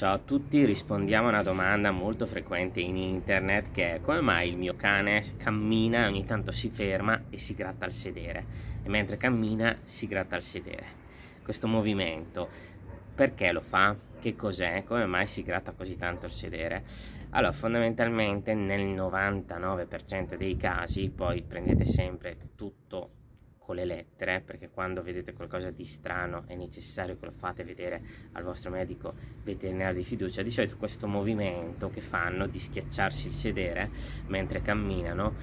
Ciao a tutti, rispondiamo a una domanda molto frequente in internet che è come mai il mio cane cammina e ogni tanto si ferma e si gratta al sedere e mentre cammina si gratta al sedere. Questo movimento perché lo fa? Che cos'è? Come mai si gratta così tanto il sedere? Allora, fondamentalmente nel 99% dei casi, poi prendete sempre tutto con le lettere perché quando vedete qualcosa di strano è necessario che lo fate vedere al vostro medico veterinario di fiducia di solito questo movimento che fanno di schiacciarsi il sedere mentre camminano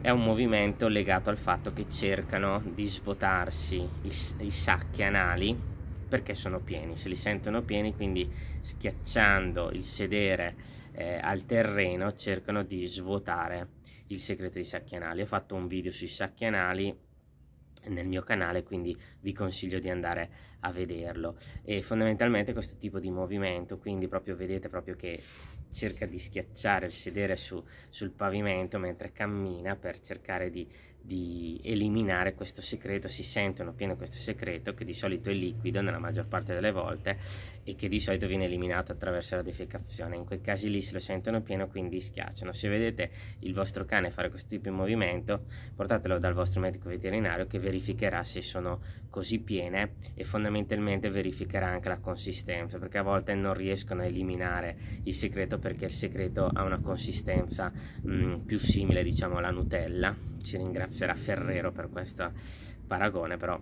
è un movimento legato al fatto che cercano di svuotarsi i, i sacchi anali perché sono pieni, se li sentono pieni, quindi schiacciando il sedere eh, al terreno cercano di svuotare il segreto dei sacchi anali. Ho fatto un video sui sacchi anali nel mio canale quindi vi consiglio di andare a vederlo. E fondamentalmente questo tipo di movimento quindi proprio vedete proprio che cerca di schiacciare il sedere su, sul pavimento mentre cammina per cercare di di eliminare questo segreto, si sentono pieno questo segreto che di solito è liquido nella maggior parte delle volte e che di solito viene eliminato attraverso la defecazione. In quei casi lì se lo sentono pieno quindi schiacciano. Se vedete il vostro cane fare questo tipo di movimento portatelo dal vostro medico veterinario che verificherà se sono così piene e fondamentalmente verificherà anche la consistenza perché a volte non riescono a eliminare il segreto perché il segreto ha una consistenza mh, più simile diciamo alla Nutella. Ci ringrazio sarà Ferrero per questo paragone, però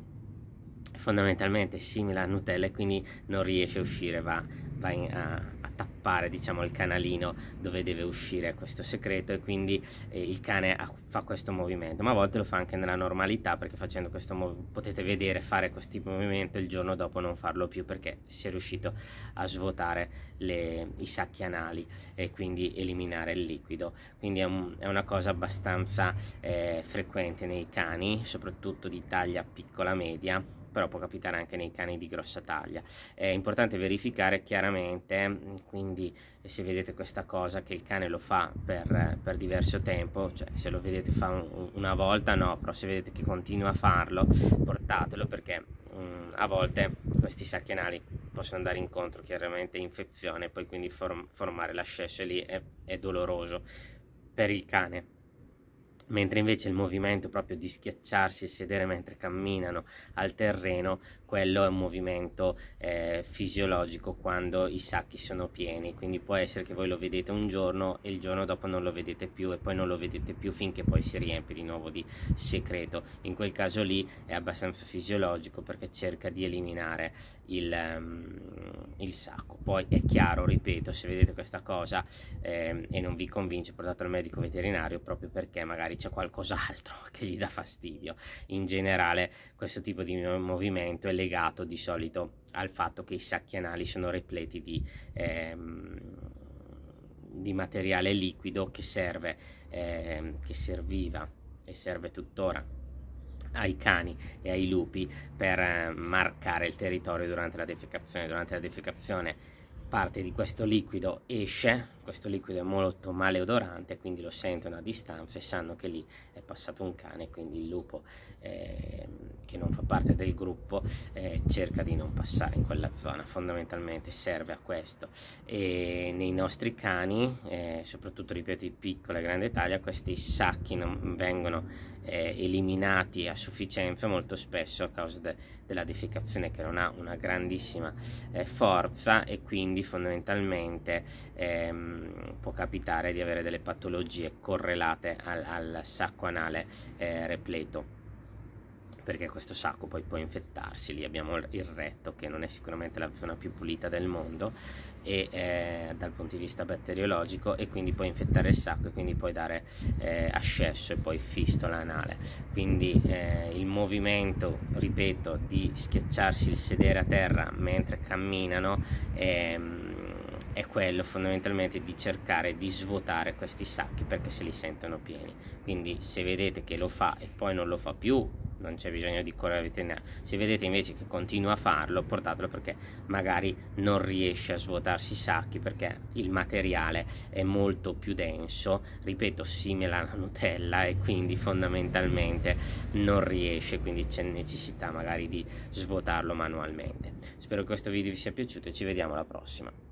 fondamentalmente simile a Nutella e quindi non riesce a uscire, va, va in, a, tappare diciamo il canalino dove deve uscire questo segreto e quindi eh, il cane ha, fa questo movimento. Ma a volte lo fa anche nella normalità perché facendo questo movimento potete vedere fare questo movimento il giorno dopo non farlo più perché si è riuscito a svuotare le, i sacchi anali e quindi eliminare il liquido. Quindi è, un, è una cosa abbastanza eh, frequente nei cani soprattutto di taglia piccola media però può capitare anche nei cani di grossa taglia. È importante verificare chiaramente, quindi se vedete questa cosa che il cane lo fa per, per diverso tempo, cioè se lo vedete fa un, una volta no, però se vedete che continua a farlo, portatelo perché um, a volte questi sacchi anali possono andare incontro chiaramente infezione e poi quindi form formare l'ascesso lì è, è doloroso per il cane mentre invece il movimento proprio di schiacciarsi e sedere mentre camminano al terreno, quello è un movimento eh, fisiologico quando i sacchi sono pieni, quindi può essere che voi lo vedete un giorno e il giorno dopo non lo vedete più e poi non lo vedete più finché poi si riempie di nuovo di secreto, in quel caso lì è abbastanza fisiologico perché cerca di eliminare il, um, il sacco, poi è chiaro, ripeto, se vedete questa cosa eh, e non vi convince portate al medico veterinario proprio perché magari c'è qualcos'altro che gli dà fastidio. In generale questo tipo di movimento è legato di solito al fatto che i sacchi anali sono repleti di, ehm, di materiale liquido che serve, ehm, che serviva e serve tuttora ai cani e ai lupi per eh, marcare il territorio durante la defecazione. Durante la defecazione parte di questo liquido esce, questo liquido è molto maleodorante, quindi lo sentono a distanza e sanno che lì è passato un cane, quindi il lupo eh, che non fa parte del gruppo eh, cerca di non passare in quella zona, fondamentalmente serve a questo. E nei nostri cani, eh, soprattutto ripeto di piccola e grande taglia, questi sacchi non vengono eh, eliminati a sufficienza molto spesso a causa de della defecazione che non ha una grandissima eh, forza e quindi fondamentalmente ehm, può capitare di avere delle patologie correlate al, al sacco anale eh, repleto perché questo sacco poi può infettarsi, lì abbiamo il retto che non è sicuramente la zona più pulita del mondo e, eh, dal punto di vista batteriologico e quindi può infettare il sacco e quindi puoi dare eh, ascesso e poi fistola anale. Quindi eh, il movimento, ripeto, di schiacciarsi il sedere a terra mentre camminano ehm, è quello fondamentalmente di cercare di svuotare questi sacchi perché se li sentono pieni. Quindi se vedete che lo fa e poi non lo fa più non c'è bisogno di correre veterinario. Se vedete invece che continua a farlo portatelo perché magari non riesce a svuotarsi i sacchi perché il materiale è molto più denso ripeto simile alla Nutella e quindi fondamentalmente non riesce quindi c'è necessità magari di svuotarlo manualmente. Spero che questo video vi sia piaciuto e ci vediamo alla prossima